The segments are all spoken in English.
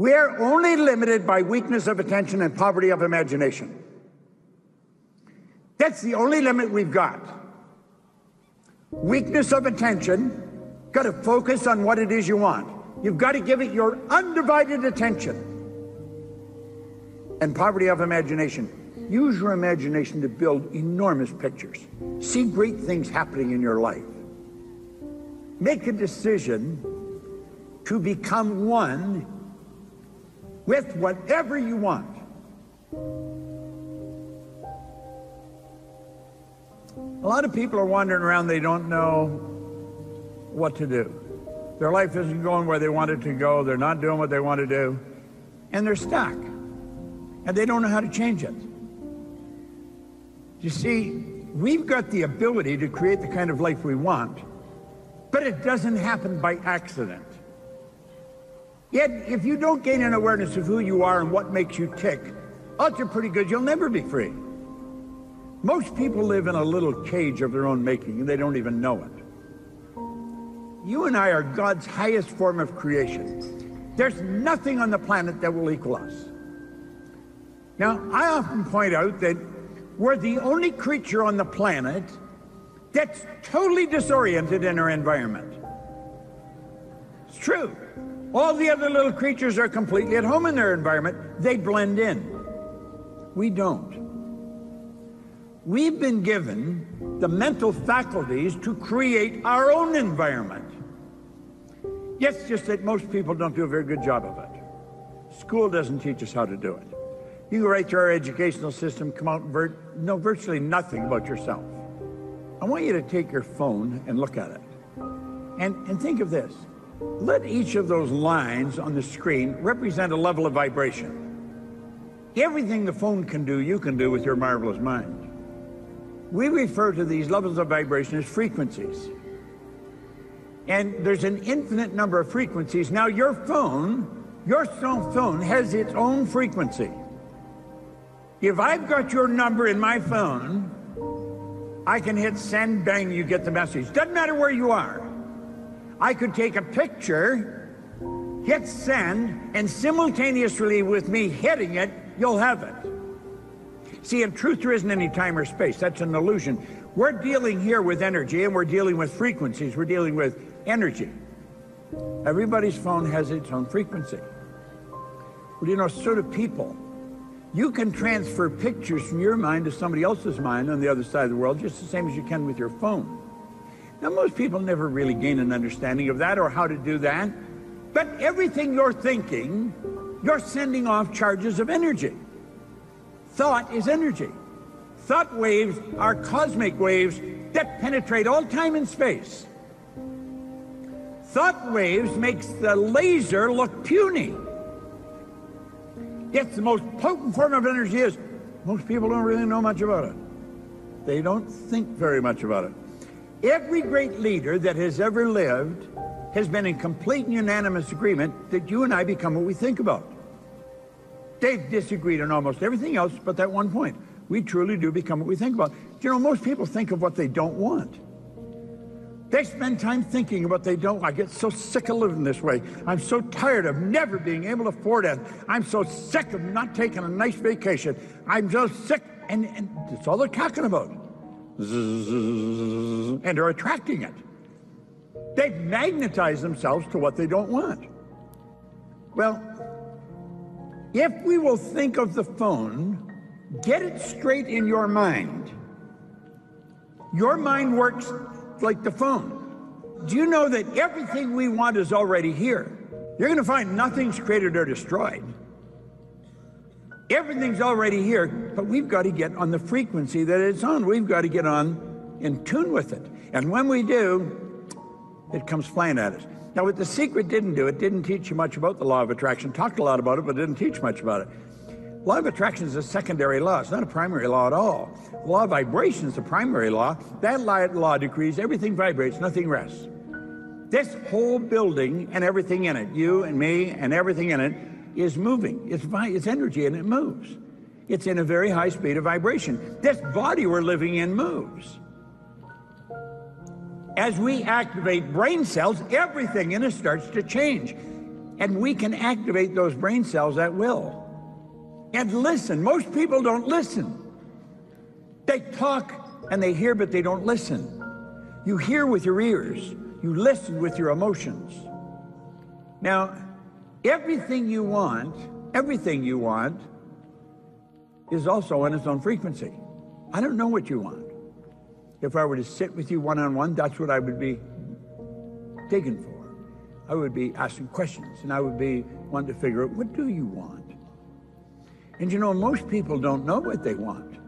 We're only limited by weakness of attention and poverty of imagination. That's the only limit we've got. Weakness of attention, got to focus on what it is you want. You've got to give it your undivided attention. And poverty of imagination. Use your imagination to build enormous pictures. See great things happening in your life. Make a decision to become one with whatever you want. A lot of people are wandering around, they don't know what to do. Their life isn't going where they want it to go, they're not doing what they want to do, and they're stuck. And they don't know how to change it. You see, we've got the ability to create the kind of life we want, but it doesn't happen by accident. Yet, if you don't gain an awareness of who you are and what makes you tick, odds are pretty good you'll never be free. Most people live in a little cage of their own making, and they don't even know it. You and I are God's highest form of creation. There's nothing on the planet that will equal us. Now, I often point out that we're the only creature on the planet that's totally disoriented in our environment. It's true. All the other little creatures are completely at home in their environment. They blend in. We don't. We've been given the mental faculties to create our own environment. Yes, just that most people don't do a very good job of it. School doesn't teach us how to do it. You go right through our educational system, come out and know virtually nothing about yourself. I want you to take your phone and look at it. And, and think of this. Let each of those lines on the screen represent a level of vibration. Everything the phone can do, you can do with your marvelous mind. We refer to these levels of vibration as frequencies. And there's an infinite number of frequencies. Now, your phone, your phone has its own frequency. If I've got your number in my phone, I can hit send, bang, you get the message. Doesn't matter where you are. I could take a picture, hit send, and simultaneously with me hitting it, you'll have it. See, in truth, there isn't any time or space. That's an illusion. We're dealing here with energy and we're dealing with frequencies. We're dealing with energy. Everybody's phone has its own frequency. Well, you know, so do people. You can transfer pictures from your mind to somebody else's mind on the other side of the world just the same as you can with your phone. Now, most people never really gain an understanding of that or how to do that. But everything you're thinking, you're sending off charges of energy. Thought is energy. Thought waves are cosmic waves that penetrate all time and space. Thought waves makes the laser look puny. It's the most potent form of energy is. Most people don't really know much about it. They don't think very much about it. Every great leader that has ever lived has been in complete and unanimous agreement that you and I become what we think about. They've disagreed on almost everything else but that one point. We truly do become what we think about. You know, most people think of what they don't want. They spend time thinking about what they don't. I get so sick of living this way. I'm so tired of never being able to afford it. I'm so sick of not taking a nice vacation. I'm so sick, and, and that's all they're talking about. And they're attracting it. They've magnetized themselves to what they don't want. Well, if we will think of the phone, get it straight in your mind. Your mind works like the phone. Do you know that everything we want is already here? You're going to find nothing's created or destroyed. Everything's already here, but we've got to get on the frequency that it's on. We've got to get on in tune with it. And when we do, it comes flying at us. Now, what the secret didn't do, it didn't teach you much about the law of attraction. Talked a lot about it, but didn't teach much about it. Law of attraction is a secondary law. It's not a primary law at all. Law of vibration is the primary law. That law decrees everything vibrates, nothing rests. This whole building and everything in it, you and me and everything in it, is moving. It's, it's energy and it moves. It's in a very high speed of vibration. This body we're living in moves. As we activate brain cells, everything in us starts to change. And we can activate those brain cells at will. And listen, most people don't listen. They talk and they hear, but they don't listen. You hear with your ears, you listen with your emotions. Now, everything you want, everything you want, is also on its own frequency. I don't know what you want. If I were to sit with you one on one, that's what I would be digging for. I would be asking questions and I would be wanting to figure out what do you want? And you know, most people don't know what they want.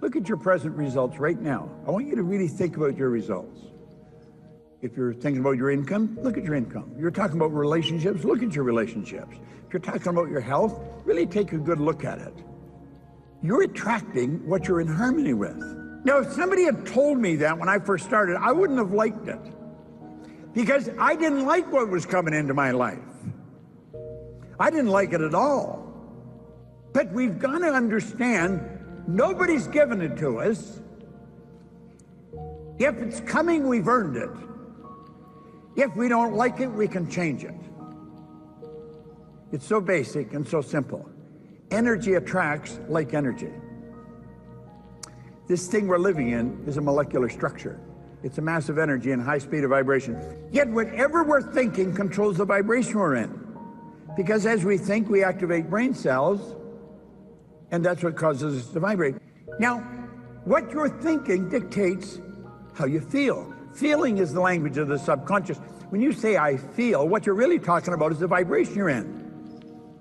Look at your present results right now. I want you to really think about your results. If you're thinking about your income, look at your income. You're talking about relationships, look at your relationships. If you're talking about your health, really take a good look at it. You're attracting what you're in harmony with. Now, if somebody had told me that when I first started, I wouldn't have liked it because I didn't like what was coming into my life. I didn't like it at all. But we've got to understand nobody's given it to us. If it's coming, we've earned it. If we don't like it, we can change it. It's so basic and so simple. Energy attracts like energy. This thing we're living in is a molecular structure. It's a mass of energy and high speed of vibration. Yet whatever we're thinking controls the vibration we're in. Because as we think, we activate brain cells, and that's what causes us to vibrate. Now, what you're thinking dictates how you feel. Feeling is the language of the subconscious. When you say, I feel, what you're really talking about is the vibration you're in.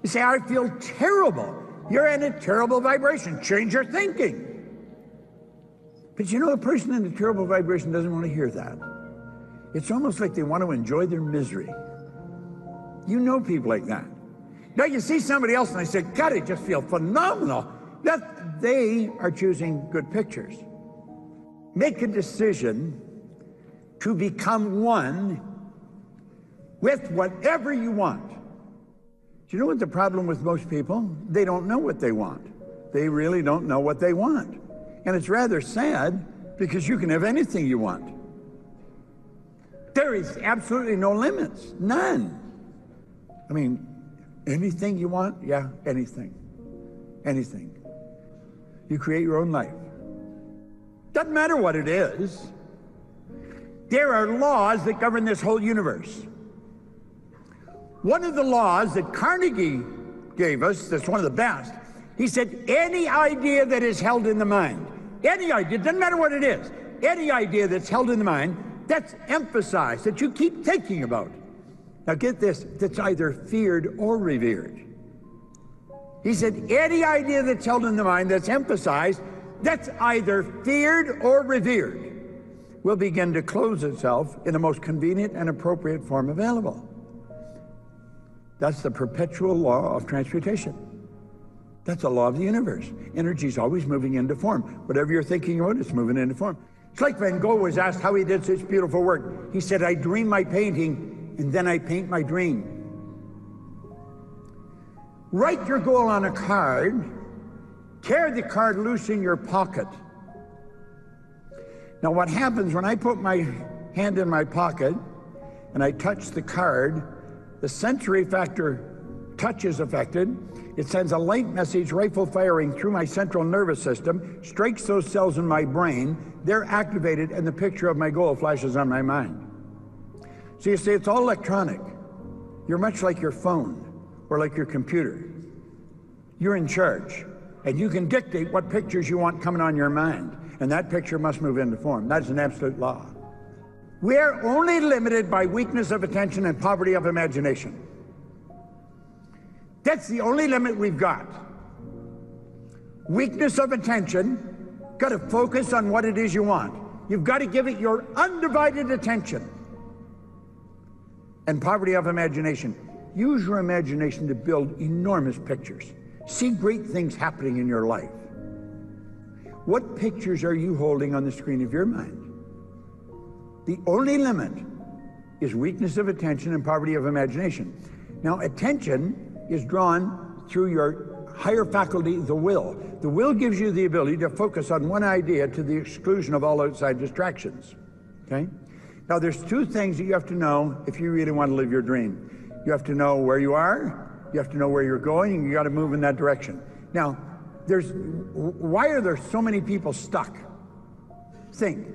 You say, I feel terrible. You're in a terrible vibration. Change your thinking. But you know, a person in a terrible vibration doesn't want to hear that. It's almost like they want to enjoy their misery. You know people like that. Now you see somebody else and they say, God, I just feel phenomenal. That they are choosing good pictures. Make a decision to become one with whatever you want. Do you know what the problem with most people? They don't know what they want. They really don't know what they want. And it's rather sad because you can have anything you want. There is absolutely no limits, none. I mean, anything you want? Yeah, anything. Anything. You create your own life. Doesn't matter what it is. There are laws that govern this whole universe. One of the laws that Carnegie gave us, that's one of the best, he said, any idea that is held in the mind, any idea, doesn't matter what it is, any idea that's held in the mind, that's emphasized, that you keep thinking about. Now get this, that's either feared or revered. He said, any idea that's held in the mind that's emphasized, that's either feared or revered, will begin to close itself in the most convenient and appropriate form available. That's the perpetual law of transmutation. That's a law of the universe. Energy is always moving into form. Whatever you're thinking about, it's moving into form. It's like Van Gogh was asked how he did such beautiful work. He said, I dream my painting and then I paint my dream. Write your goal on a card, tear the card loose in your pocket. Now, what happens when I put my hand in my pocket and I touch the card, the sensory factor touch is affected, it sends a light message rifle firing through my central nervous system, strikes those cells in my brain, they're activated, and the picture of my goal flashes on my mind. So you see, it's all electronic. You're much like your phone or like your computer. You're in charge, and you can dictate what pictures you want coming on your mind, and that picture must move into form. That's an absolute law. We're only limited by weakness of attention and poverty of imagination. That's the only limit we've got. Weakness of attention, got to focus on what it is you want. You've got to give it your undivided attention. And poverty of imagination. Use your imagination to build enormous pictures. See great things happening in your life. What pictures are you holding on the screen of your mind? The only limit is weakness of attention and poverty of imagination. Now, attention is drawn through your higher faculty, the will. The will gives you the ability to focus on one idea to the exclusion of all outside distractions. Okay? Now, there's two things that you have to know if you really want to live your dream. You have to know where you are, you have to know where you're going, and you got to move in that direction. Now, there's why are there so many people stuck? Think.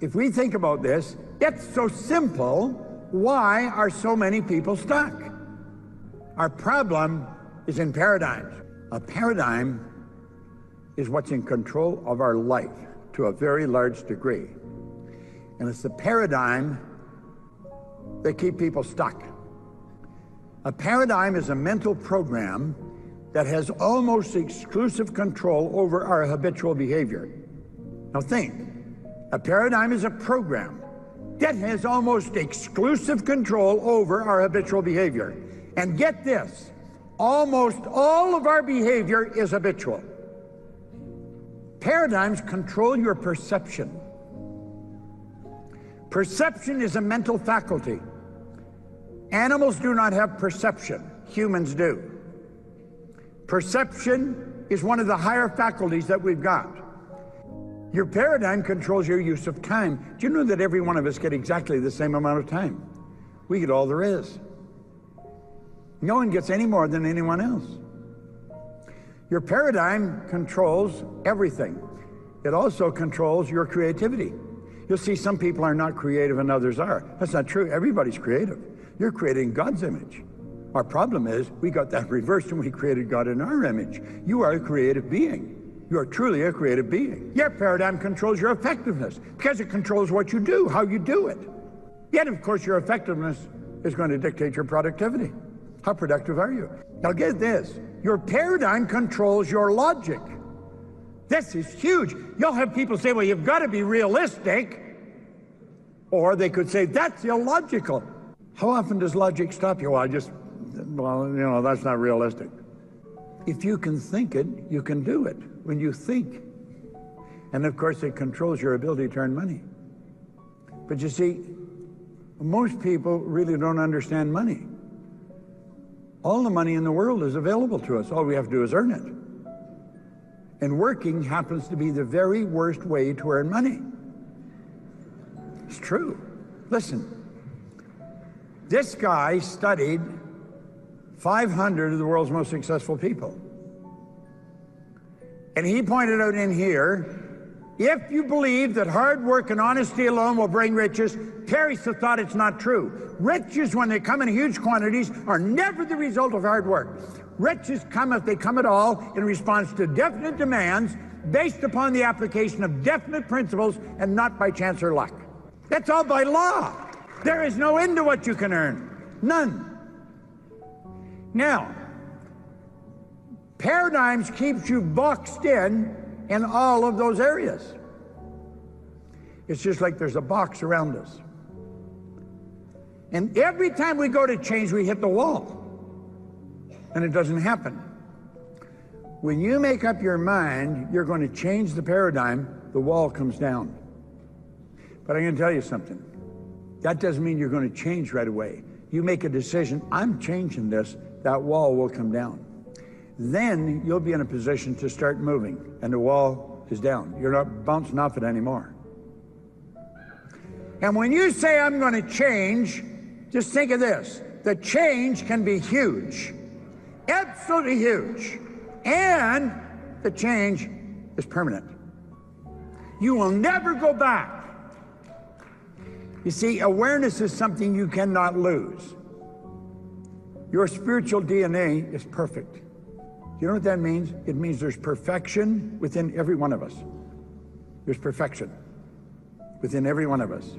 If we think about this, it's so simple. Why are so many people stuck? Our problem is in paradigms. A paradigm is what's in control of our life to a very large degree. And it's the paradigm that keep people stuck. A paradigm is a mental program that has almost exclusive control over our habitual behavior. Now think, a paradigm is a program that has almost exclusive control over our habitual behavior. And get this, almost all of our behavior is habitual. Paradigms control your perception. Perception is a mental faculty. Animals do not have perception, humans do. Perception is one of the higher faculties that we've got. Your paradigm controls your use of time. Do you know that every one of us get exactly the same amount of time? We get all there is. No one gets any more than anyone else. Your paradigm controls everything. It also controls your creativity. You'll see some people are not creative and others are. That's not true. Everybody's creative. You're creating God's image. Our problem is we got that reversed and we created God in our image. You are a creative being. You are truly a creative being. Your paradigm controls your effectiveness because it controls what you do, how you do it. Yet, of course, your effectiveness is going to dictate your productivity. How productive are you? Now, get this your paradigm controls your logic. This is huge. You'll have people say, well, you've got to be realistic. Or they could say, that's illogical. How often does logic stop you? Well, I just, well, you know, that's not realistic. If you can think it, you can do it when you think. And of course, it controls your ability to earn money. But you see, most people really don't understand money. All the money in the world is available to us. All we have to do is earn it. And working happens to be the very worst way to earn money. It's true. Listen, this guy studied 500 of the world's most successful people. And he pointed out in here if you believe that hard work and honesty alone will bring riches, Teresa thought it's not true. Riches, when they come in huge quantities, are never the result of hard work. Riches come, if they come at all, in response to definite demands based upon the application of definite principles and not by chance or luck. That's all by law. There is no end to what you can earn. None. Now, paradigms keeps you boxed in in all of those areas. It's just like there's a box around us. And every time we go to change, we hit the wall. And it doesn't happen. When you make up your mind, you're going to change the paradigm, the wall comes down. But I'm going to tell you something. That doesn't mean you're going to change right away. You make a decision, I'm changing this, that wall will come down. Then you'll be in a position to start moving, and the wall is down. You're not bouncing off it anymore. And when you say, I'm going to change, just think of this the change can be huge, absolutely huge, and the change is permanent. You will never go back. You see, awareness is something you cannot lose. Your spiritual DNA is perfect. Do you know what that means? It means there's perfection within every one of us. There's perfection within every one of us.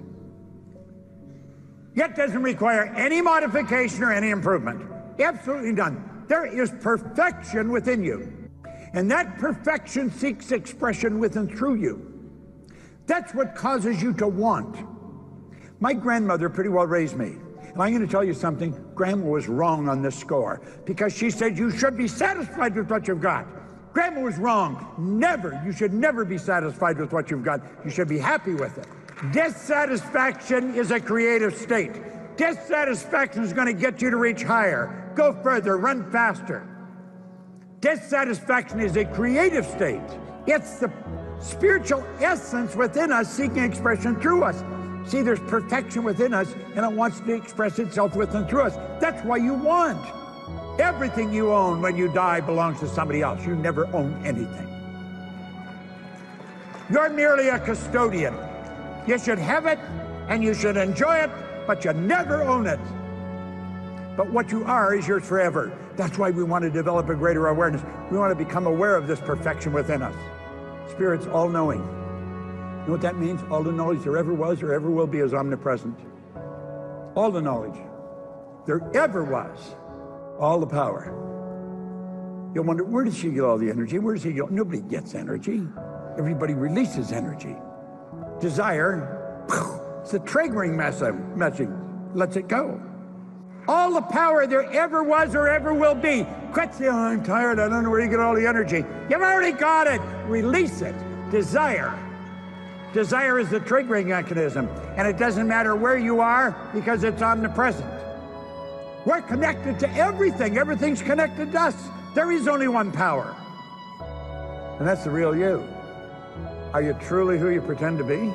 Yet doesn't require any modification or any improvement. Absolutely none. There is perfection within you. And that perfection seeks expression within through you. That's what causes you to want. My grandmother pretty well raised me. And I'm going to tell you something. Grandma was wrong on this score because she said you should be satisfied with what you've got. Grandma was wrong. Never. You should never be satisfied with what you've got. You should be happy with it. Dissatisfaction is a creative state. Dissatisfaction is going to get you to reach higher, go further, run faster. Dissatisfaction is a creative state. It's the spiritual essence within us seeking expression through us. See, there's perfection within us, and it wants to express itself within through us. That's why you want. Everything you own when you die belongs to somebody else. You never own anything. You're merely a custodian. You should have it and you should enjoy it, but you never own it. But what you are is yours forever. That's why we want to develop a greater awareness. We want to become aware of this perfection within us. Spirit's all knowing. You know what that means? All the knowledge there ever was or ever will be is omnipresent. All the knowledge there ever was, all the power. You'll wonder, where does she get all the energy? Where does he get? Nobody gets energy. Everybody releases energy. Desire, it's a triggering message, lets it go. All the power there ever was or ever will be. Quit saying, oh, I'm tired, I don't know where you get all the energy. You've already got it. Release it. Desire. Desire is the triggering mechanism, and it doesn't matter where you are because it's omnipresent. We're connected to everything. Everything's connected to us. There is only one power, and that's the real you. Are you truly who you pretend to be?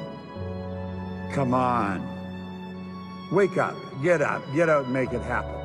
Come on. Wake up, get up, get out and make it happen.